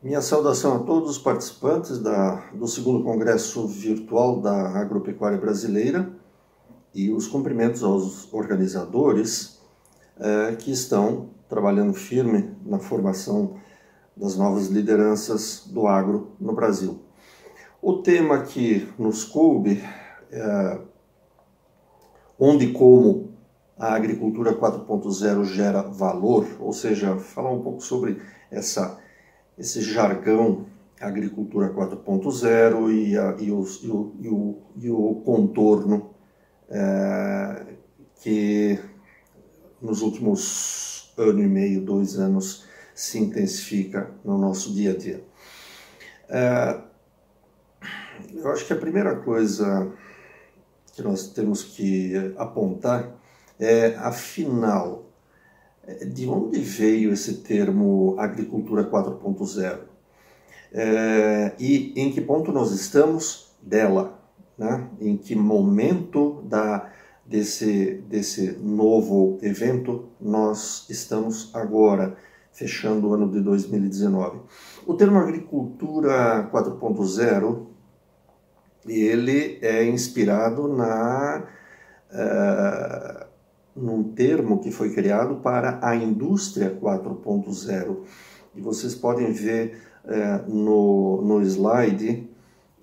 Minha saudação a todos os participantes da, do segundo Congresso Virtual da Agropecuária Brasileira e os cumprimentos aos organizadores eh, que estão trabalhando firme na formação das novas lideranças do agro no Brasil. O tema que nos coube é onde e como a agricultura 4.0 gera valor, ou seja, falar um pouco sobre essa esse jargão agricultura 4.0 e, e, e, e, o, contorno é, que nos últimos ano e meio, dois anos, se intensifica no nosso dia a dia. É, eu acho que a primeira coisa que nós temos que apontar é, afinal, de onde veio esse termo agricultura 4.0? É, e em que ponto nós estamos dela? Né? Em que momento da, desse, desse novo evento nós estamos agora, fechando o ano de 2019? O termo agricultura 4.0 ele é inspirado na uh, num termo que foi criado para a indústria 4.0. E vocês podem ver é, no, no slide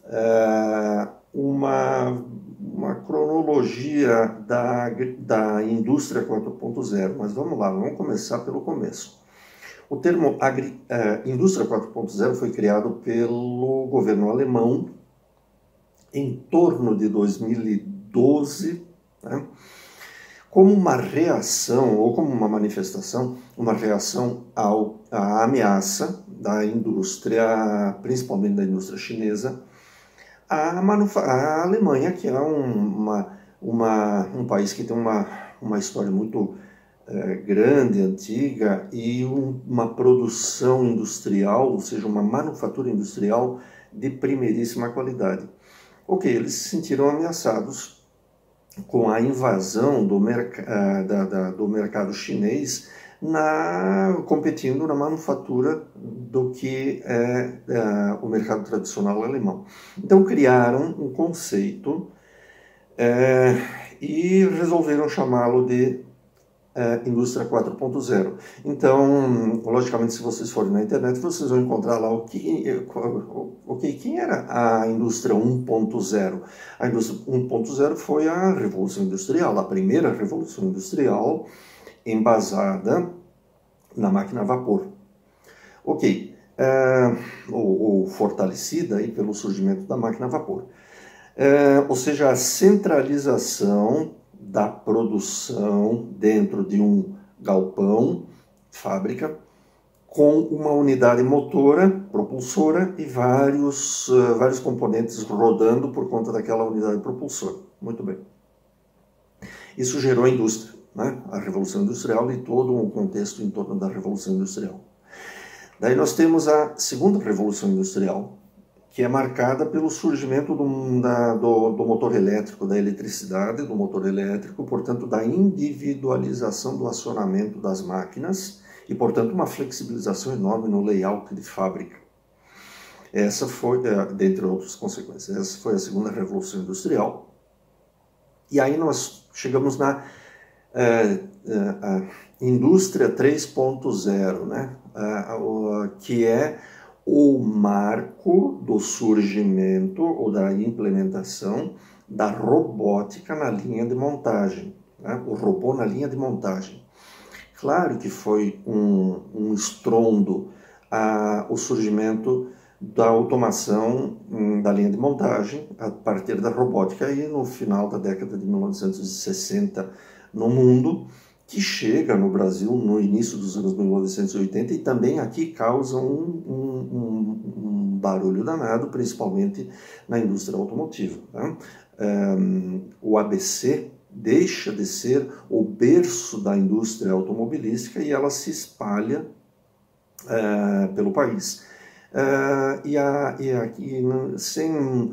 é, uma, uma cronologia da, da indústria 4.0. Mas vamos lá, vamos começar pelo começo. O termo agri, é, indústria 4.0 foi criado pelo governo alemão em torno de 2012, né? Como uma reação ou como uma manifestação, uma reação ao, à ameaça da indústria, principalmente da indústria chinesa, à, à Alemanha, que é um, uma, uma, um país que tem uma, uma história muito é, grande, antiga e um, uma produção industrial, ou seja, uma manufatura industrial de primeiríssima qualidade. Ok, eles se sentiram ameaçados com a invasão do, merc ah, da, da, do mercado chinês na, competindo na manufatura do que é, é, o mercado tradicional alemão. Então criaram um conceito é, e resolveram chamá-lo de é, indústria 4.0. Então, logicamente, se vocês forem na internet, vocês vão encontrar lá o que, o que quem era a indústria 1.0. A indústria 1.0 foi a revolução industrial, a primeira revolução industrial embasada na máquina a vapor. Ok, é, ou, ou, fortalecida aí pelo surgimento da máquina a vapor. É, ou seja, a centralização da produção dentro de um galpão, fábrica, com uma unidade motora, propulsora e vários, uh, vários componentes rodando por conta daquela unidade propulsora. Muito bem. Isso gerou a indústria, né? a Revolução Industrial e todo um contexto em torno da Revolução Industrial. Daí nós temos a segunda Revolução Industrial, que é marcada pelo surgimento do, da, do, do, motor elétrico, da eletricidade, do motor elétrico, portanto, da individualização do acionamento das máquinas e, portanto, uma flexibilização enorme no layout de fábrica. Essa foi, é, dentre outras consequências, essa foi a segunda revolução industrial. E aí nós chegamos na é, é, indústria 3.0, né? que é o marco do surgimento ou da implementação da robótica na linha de montagem, né? o robô na linha de montagem. Claro que foi um, um estrondo a, o surgimento da automação hum, da linha de montagem a partir da robótica aí no final da década de 1960 no mundo que chega no Brasil no início dos anos 1980 e também aqui causa um, um, um barulho danado, principalmente na indústria automotiva. Né? Um, o ABC deixa de ser o berço da indústria automobilística e ela se espalha uh, pelo país. Uh, e, a, a, e sem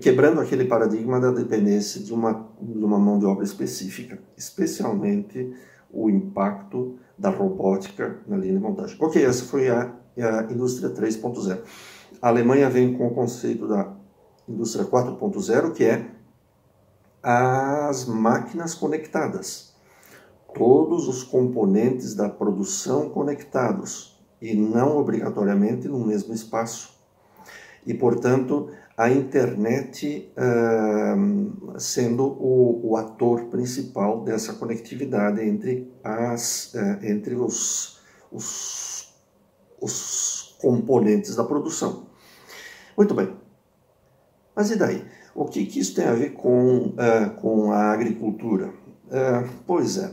quebrando aquele paradigma da dependência de uma, de uma mão de obra específica, especialmente o impacto da robótica na linha de montagem. Ok, essa foi a a indústria 3.0. A Alemanha vem com o conceito da indústria 4.0, que é as máquinas conectadas. Todos os componentes da produção conectados e não obrigatoriamente no mesmo espaço. E, portanto, a internet uh, sendo o, o, ator principal dessa conectividade entre, as, uh, entre os, os, os componentes da produção. Muito bem. Mas e daí? O que, que isso tem a ver com, uh, com a agricultura? Uh, pois é,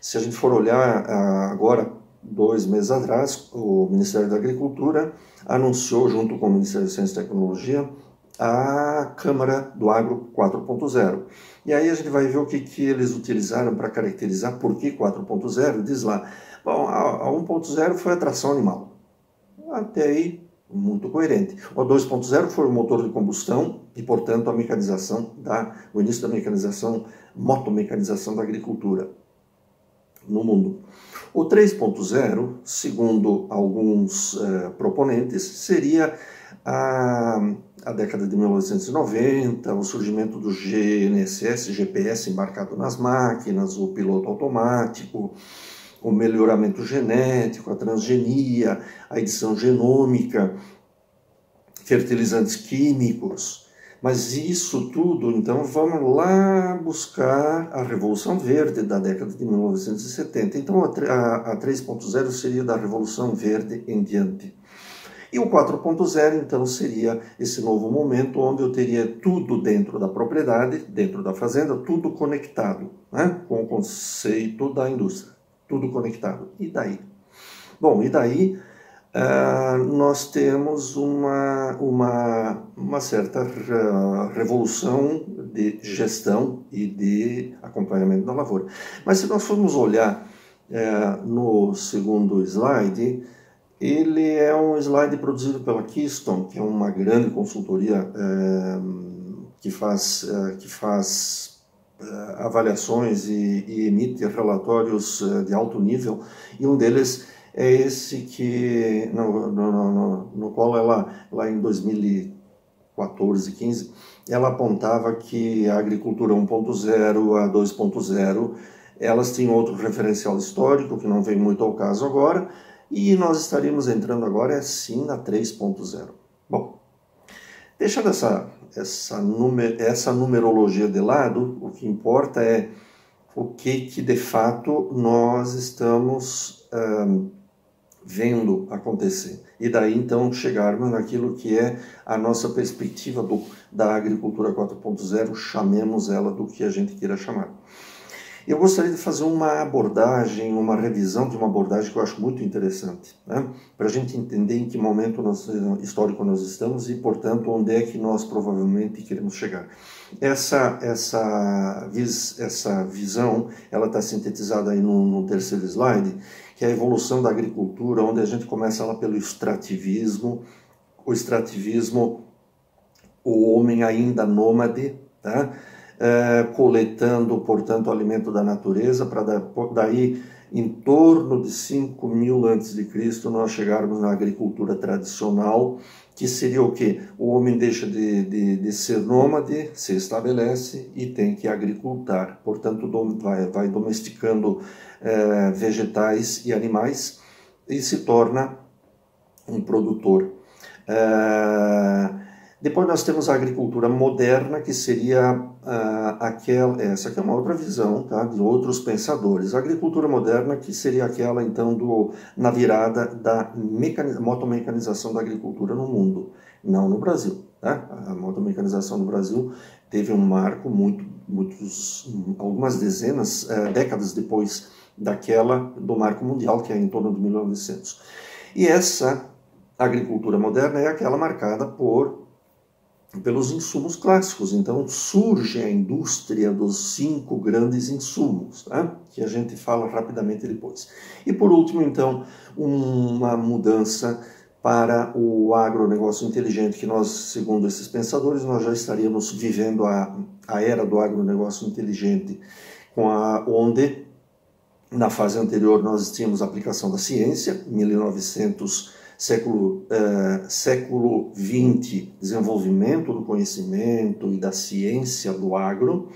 se a gente for olhar uh, agora, dois meses atrás, o Ministério da Agricultura anunciou, junto com o Ministério da Ciência e Tecnologia, a Câmara do Agro 4.0. E aí a gente vai ver o que, que eles utilizaram para caracterizar por que 4.0. Diz lá, bom, a, a 1.0 foi a tração animal. Até aí muito coerente. O 2.0 foi o motor de combustão e, portanto, a mecanização da, o início da mecanização, motomecanização da agricultura no mundo. O 3.0, segundo alguns eh, proponentes, seria a, a década de 1990, o surgimento do GNSS, GPS embarcado nas máquinas, o piloto automático, o melhoramento genético, a transgenia, a edição genômica, fertilizantes químicos. Mas isso tudo, então, vamos lá buscar a Revolução Verde da década de 1970. Então, a, a 3.0 seria da Revolução Verde em diante. E o 4.0, então, seria esse novo momento onde eu teria tudo dentro da propriedade, dentro da fazenda, tudo conectado, né, com o conceito da indústria tudo conectado. E daí? Bom, e daí uh, nós temos uma, uma, uma certa revolução de gestão e de acompanhamento da lavoura. Mas se nós formos olhar uh, no segundo slide, ele é um slide produzido pela Keystone, que é uma grande consultoria uh, que faz, que faz uh, avaliações e, e, emite relatórios de alto nível, e um deles é esse que no, no, no, no qual ela, lá em 2014, 15, ela apontava que a agricultura 1.0, a 2.0, elas tinham outro referencial histórico, que não vem muito ao caso agora, e nós estaríamos entrando agora, é sim, na 3.0. Bom, deixando essa essa, numer, essa numerologia de lado, o que importa é o que, que de fato nós estamos vendo acontecer. E daí então chegarmos naquilo que é a nossa perspectiva do, da agricultura 4.0, chamemos ela do que a gente queira chamar. Eu gostaria de fazer uma abordagem, uma revisão de uma abordagem que eu acho muito interessante, né? para a gente entender em que momento nós, histórico nós estamos e, portanto, onde é que nós provavelmente queremos chegar. Essa, essa, essa visão ela está sintetizada aí no, no terceiro slide, que é a evolução da agricultura, onde a gente começa lá pelo extrativismo, o extrativismo, o homem ainda nômade, tá? É, coletando, portanto, alimento da natureza, para daí, em torno de 5 mil antes de Cristo, nós chegarmos na agricultura tradicional, que seria o que? O homem deixa de, de, de, ser nômade, se estabelece e tem que agricultar. Portanto, vai, vai domesticando é, vegetais e animais e se torna um produtor. É, depois nós temos a agricultura moderna, que seria uh, aquela, essa que é uma outra visão tá, de outros pensadores. A agricultura moderna, que seria aquela então do, na virada da motomecanização da agricultura no mundo, não no Brasil. Tá? A motomecanização no Brasil teve um marco muito, muitos, algumas dezenas, uh, décadas depois daquela do marco mundial, que é em torno de 1900. E essa agricultura moderna é aquela marcada por pelos insumos clássicos. Então surge a indústria dos cinco grandes insumos, tá? que a gente fala rapidamente depois. E por último, então, uma mudança para o agronegócio inteligente, que nós, segundo esses pensadores, nós já estaríamos vivendo a, a era do agronegócio inteligente, com a, onde, na fase anterior, nós tínhamos a aplicação da ciência, 1900 século, uh, século XX, desenvolvimento do conhecimento e da ciência do agro,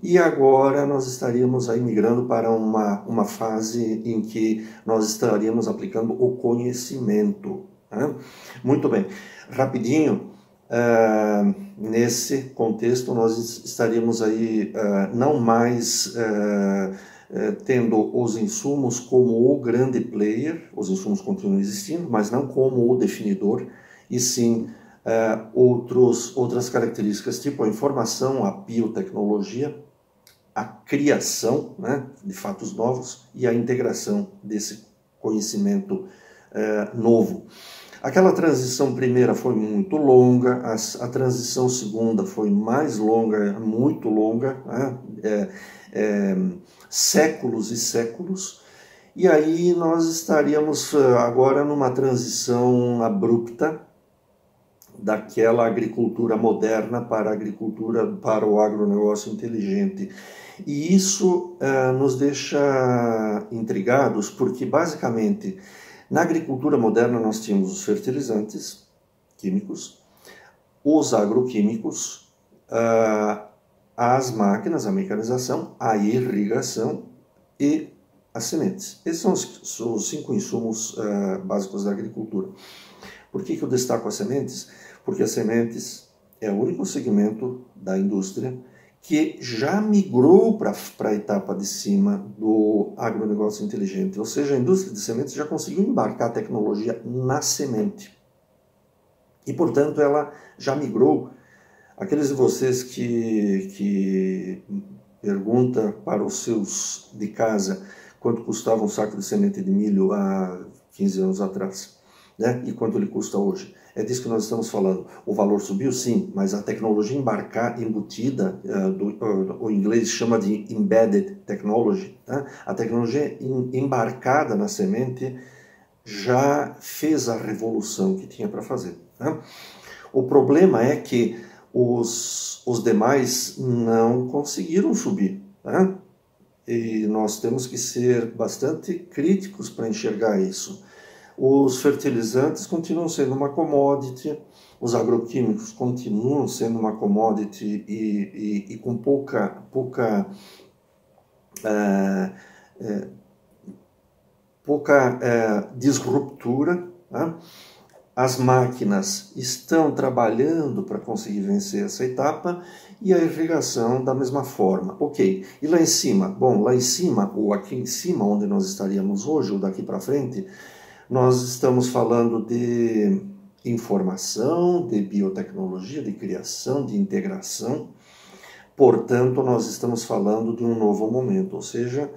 e agora nós estaríamos aí migrando para uma, uma fase em que nós estaríamos aplicando o conhecimento. Né? Muito bem, rapidinho, uh, nesse contexto nós estaríamos aí uh, não mais uh, tendo os insumos como o grande player, os insumos continuam existindo, mas não como o definidor, e sim outros, outras características, tipo a informação, a biotecnologia, a criação né, de fatos novos e a integração desse conhecimento é, novo. Aquela transição primeira foi muito longa, a, a, transição segunda foi mais longa, muito longa, né, é, é, séculos e séculos, e aí nós estaríamos eh, agora numa transição abrupta daquela agricultura moderna para a agricultura, para o agronegócio inteligente. E isso uh, nos deixa intrigados, porque basicamente na agricultura moderna nós tínhamos os fertilizantes químicos, os agroquímicos, uh, as máquinas, a mecanização, a irrigação e as sementes. Esses são os, os cinco insumos uh, básicos da agricultura. Por que, que eu destaco as sementes? Porque as sementes é o único segmento da indústria que já migrou para a etapa de cima do agronegócio inteligente, ou seja, a indústria de sementes já conseguiu embarcar a tecnologia na semente. E, portanto, ela já migrou. Aqueles de vocês que, que perguntam para os seus de casa quanto custava um saco de semente de milho há 15 anos atrás, né? e quanto ele custa hoje. É disso que nós estamos falando. O valor subiu, sim, mas a tecnologia embarcar, embutida, uh, do, uh, o inglês chama de embedded technology, tá? a tecnologia embarcada na semente já fez a revolução que tinha para fazer. Tá? O problema é que os, os demais não conseguiram subir. Tá? E nós temos que ser bastante críticos para enxergar isso. Os fertilizantes continuam sendo uma commodity, os agroquímicos continuam sendo uma commodity e, e, e com pouca, pouca, é, é, pouca é, disruptura. Né? As máquinas estão trabalhando para conseguir vencer essa etapa e a irrigação da mesma forma. Ok, e lá em cima? Bom, lá em cima, ou aqui em cima, onde nós estaríamos hoje, ou daqui para frente, nós estamos falando de informação, de biotecnologia, de criação, de integração. Portanto, nós estamos falando de um novo momento, ou seja,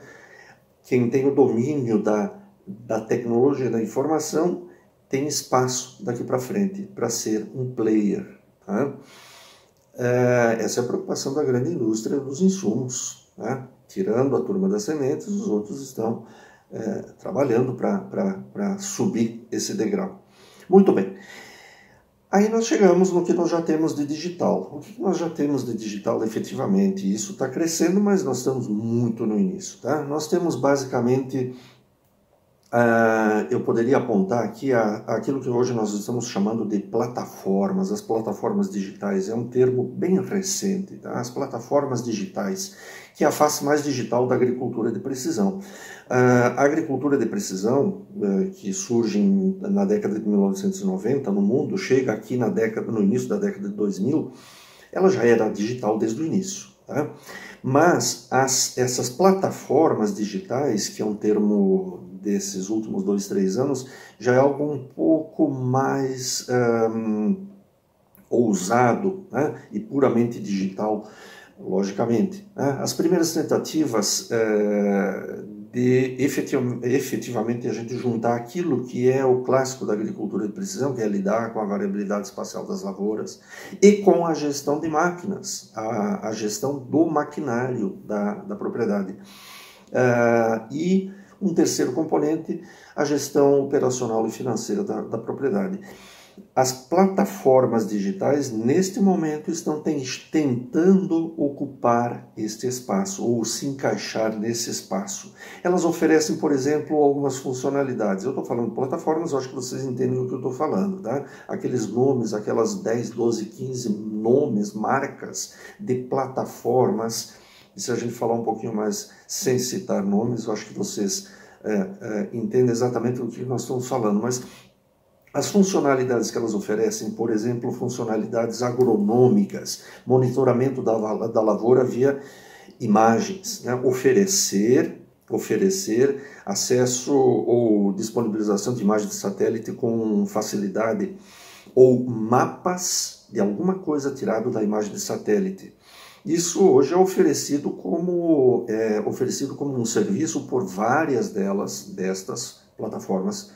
quem tem o domínio da, da tecnologia da informação tem espaço daqui para frente para ser um player. Tá? É, essa é a preocupação da grande indústria dos insumos. Tá? Tirando a turma das sementes, os outros estão é, trabalhando para subir esse degrau. Muito bem. Aí nós chegamos no que nós já temos de digital. O que nós já temos de digital efetivamente? Isso está crescendo, mas nós estamos muito no início. Tá? Nós temos basicamente Uh, eu poderia apontar aqui a, aquilo que hoje nós estamos chamando de plataformas. As plataformas digitais é um termo bem recente. Tá? As plataformas digitais, que é a face mais digital da agricultura de precisão. Uh, a agricultura de precisão, uh, que surge em, na década de 1990 no mundo, chega aqui na década, no início da década de 2000, ela já era digital desde o início. Tá? Mas as, essas plataformas digitais, que é um termo desses últimos dois, três anos já é algo um pouco mais um, ousado né? e puramente digital, logicamente. Né? As primeiras tentativas uh, de efetiv efetivamente a gente juntar aquilo que é o clássico da agricultura de precisão, que é lidar com a variabilidade espacial das lavouras, e com a gestão de máquinas, a, a gestão do maquinário da, da propriedade. Uh, e um terceiro componente, a gestão operacional e financeira da, da propriedade. as plataformas digitais, neste momento, estão tentando ocupar este espaço ou se encaixar nesse espaço. Elas oferecem, por exemplo, algumas funcionalidades. Eu estou falando plataformas, acho que vocês entendem o que eu estou falando, tá? Aqueles nomes, aquelas 10, 12, 15 nomes, marcas de plataformas. E se a gente falar um pouquinho mais sem citar nomes, eu acho que vocês é, é, entendem exatamente o que nós estamos falando. Mas as funcionalidades que elas oferecem, por exemplo, funcionalidades agronômicas, monitoramento da, da lavoura via imagens, né? oferecer oferecer acesso ou disponibilização de imagens de satélite com facilidade ou mapas de alguma coisa tirado da imagem de satélite. Isso hoje é oferecido como é, oferecido como um serviço por várias delas destas plataformas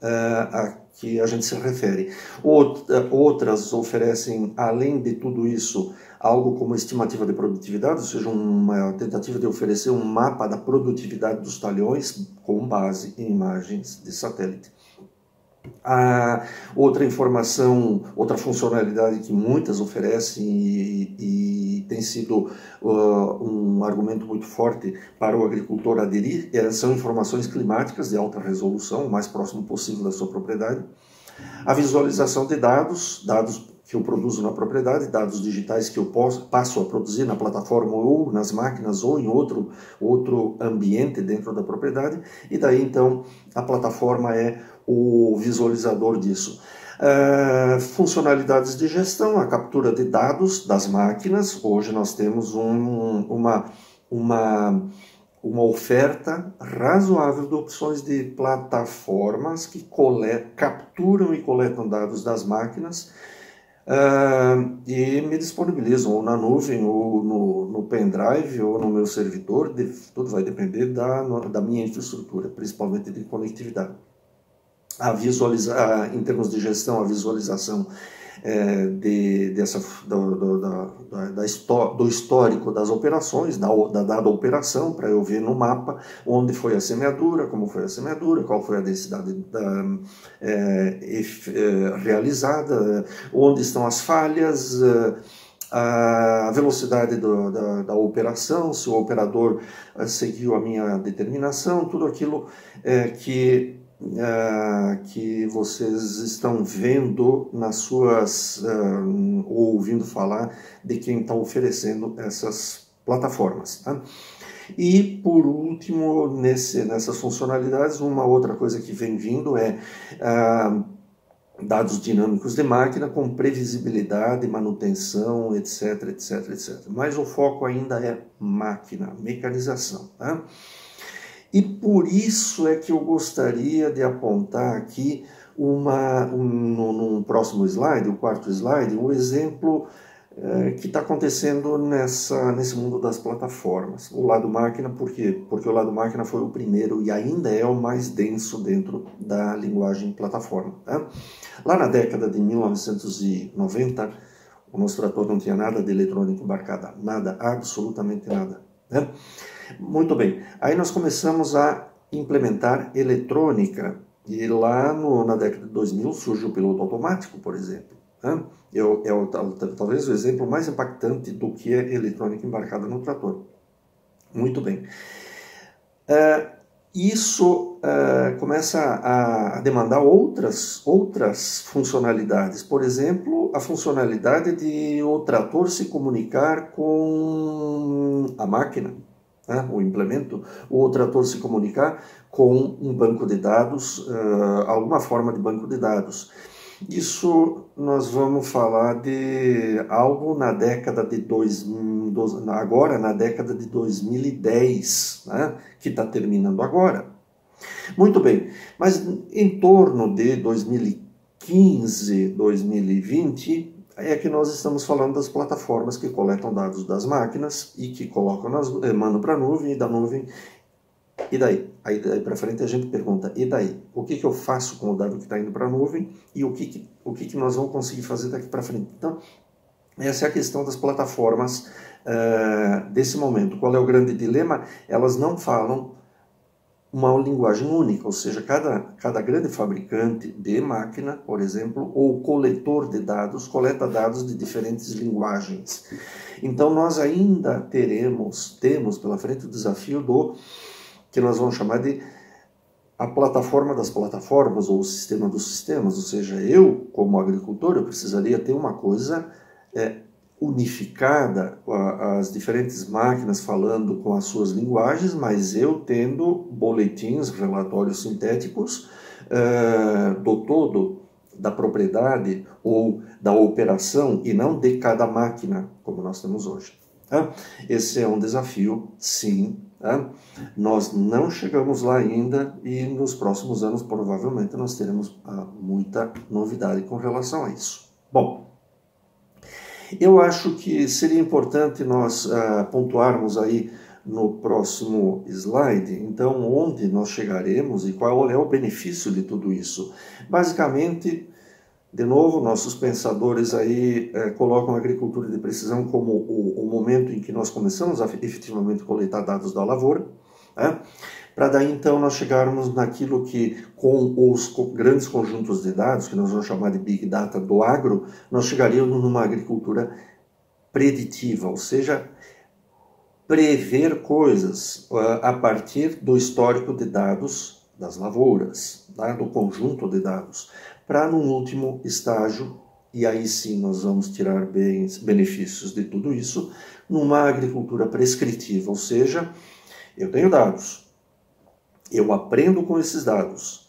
uh, que a gente se refere. Outras oferecem, além de tudo isso, algo como estimativa de produtividade, ou seja, uma tentativa de oferecer um mapa da produtividade dos talhões com base em imagens de satélite. A outra informação, outra funcionalidade que muitas oferecem e, e tem sido uh, um argumento muito forte para o agricultor aderir é, são informações climáticas de alta resolução, o mais próximo possível da sua propriedade. A visualização de dados, dados que eu produzo na propriedade, dados digitais que eu posso, passo a produzir na plataforma ou nas máquinas ou em outro, outro ambiente dentro da propriedade, e daí então a plataforma é o visualizador disso. Uh, funcionalidades de gestão, a captura de dados das máquinas. Hoje nós temos um, uma, uma, uma oferta razoável de opções de plataformas que colet, capturam e coletam dados das máquinas uh, e me disponibilizam ou na nuvem, ou no, no pendrive, ou no meu servidor. De, tudo vai depender da, da minha infraestrutura, principalmente de conectividade a visualizar, em termos de gestão, a visualização é, de, dessa, do, da, da, da, do histórico das operações, da, da dada operação, para eu ver no mapa onde foi a semeadura, como foi a semeadura, qual foi a densidade da, é, é, realizada, onde estão as falhas, é, a velocidade do, da, da, operação, se o operador é, seguiu a minha determinação, tudo aquilo é, que uh, que vocês estão vendo nas suas, uh, ou ouvindo falar de quem está oferecendo essas plataformas. Tá? E por último, nesse, nessas funcionalidades, uma outra coisa que vem vindo é uh, dados dinâmicos de máquina com previsibilidade, manutenção, etc, etc, etc. Mas o foco ainda é máquina, mecanização. Tá? E por isso é que eu gostaria de apontar aqui uma, um, num próximo slide, o quarto slide, um exemplo é, que está acontecendo nessa, nesse mundo das plataformas. O lado máquina, por quê? Porque o lado máquina foi o primeiro e ainda é o mais denso dentro da linguagem plataforma. Tá? Lá na década de 1990, o nosso trator não tinha nada de eletrônica embarcada, nada, absolutamente nada. Né? Muito bem. Aí nós começamos a implementar eletrônica e lá no, na década de 2000 surge o piloto automático, por exemplo. Né? É o, talvez o exemplo mais impactante do que é eletrônica embarcada no trator. Muito bem. É, isso é, começa a, a, demandar outras, outras funcionalidades. Por exemplo, a funcionalidade de o trator se comunicar com a máquina né, o implemento, o trator se comunicar com um banco de dados, uh, alguma forma de banco de dados. Isso nós vamos falar de algo na década de dois, agora na década de 2010, né, que está terminando agora. Muito bem, mas em torno de 2015, 2020, é que nós estamos falando das plataformas que coletam dados das máquinas e que colocam nas, eh, mandam para a nuvem e da nuvem. E daí? Aí daí para frente a gente pergunta, e daí? O que, que eu faço com o dado que está indo para a nuvem e o que, que, o que, que nós vamos conseguir fazer daqui para frente? Então, essa é a questão das plataformas uh, desse momento. Qual é o grande dilema? Elas não falam uma linguagem única, ou seja, cada, cada grande fabricante de máquina, por exemplo, ou coletor de dados, coleta dados de diferentes linguagens. Então nós ainda teremos, temos pela frente o desafio do que nós vamos chamar de a plataforma das plataformas ou o sistema dos sistemas, ou seja, eu como agricultor eu precisaria ter uma coisa é, unificada, as diferentes máquinas falando com as suas linguagens, mas eu tendo boletins, relatórios sintéticos é, do todo da propriedade ou da operação e não de cada máquina, como nós temos hoje. Tá? Esse é um desafio, sim. Tá? Nós não chegamos lá ainda e nos próximos anos provavelmente nós teremos ah, muita novidade com relação a isso. Bom, eu acho que seria importante nós ah, pontuarmos aí no próximo slide, então, onde nós chegaremos e qual é o benefício de tudo isso. Basicamente, de novo, nossos pensadores aí é, colocam a agricultura de precisão como o, o, momento em que nós começamos a efetivamente coletar dados da lavoura, né? Para daí então nós chegarmos naquilo que, com os grandes conjuntos de dados, que nós vamos chamar de Big Data do agro, nós chegaríamos numa agricultura preditiva, ou seja, prever coisas uh, a partir do histórico de dados das lavouras, tá? do conjunto de dados para num último estágio, e aí sim nós vamos tirar bens, benefícios de tudo isso, numa agricultura prescritiva, ou seja, eu tenho dados, eu aprendo com esses dados,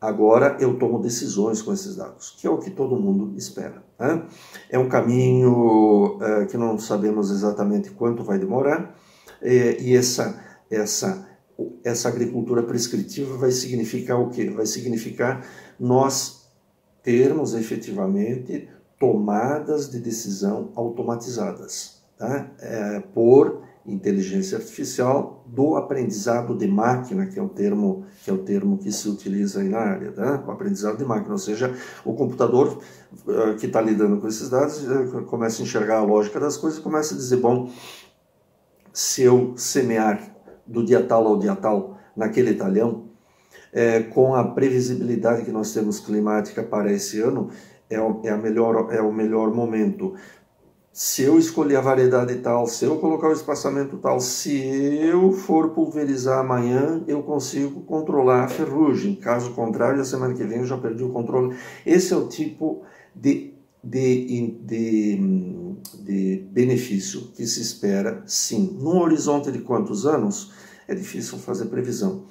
agora eu tomo decisões com esses dados, que é o que todo mundo espera. Né? É um caminho é, que não sabemos exatamente quanto vai demorar, é, e essa, essa, essa agricultura prescritiva vai significar o quê? Vai significar nós termos efetivamente tomadas de decisão automatizadas tá? é, por inteligência artificial do aprendizado de máquina, que é o termo que é o termo que se utiliza aí na área, tá? o aprendizado de máquina, ou seja, o computador uh, que está lidando com esses dados uh, começa a enxergar a lógica das coisas e começa a dizer, bom, se eu semear do dia tal ao dia tal naquele talhão, é, com a previsibilidade que nós temos climática para esse ano, é o, é a melhor, é o melhor momento. Se eu escolher a variedade tal, se eu colocar o espaçamento tal, se eu for pulverizar amanhã, eu consigo controlar a ferrugem. Caso contrário, a semana que vem eu já perdi o controle. Esse é o tipo de, de, de, de benefício que se espera, sim. Num horizonte de quantos anos? É difícil fazer previsão.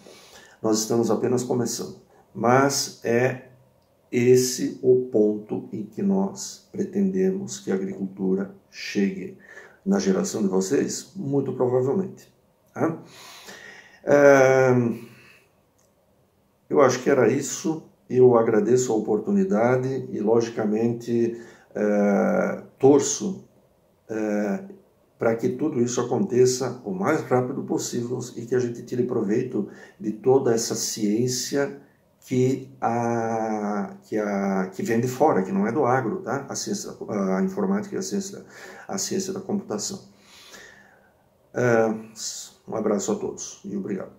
Nós estamos apenas começando, mas é esse o ponto que nós pretendemos que a agricultura chegue na geração de vocês? Muito provavelmente. Tá? É, eu acho que era isso. Eu agradeço a oportunidade e, logicamente, é, torço é, para que tudo isso aconteça o mais rápido possível e que a gente tire proveito de toda essa ciência que a que a que vem de fora, que não é do agro, tá? A ciência, a informática e a ciência, a ciência da computação. Uh, um abraço a todos e obrigado.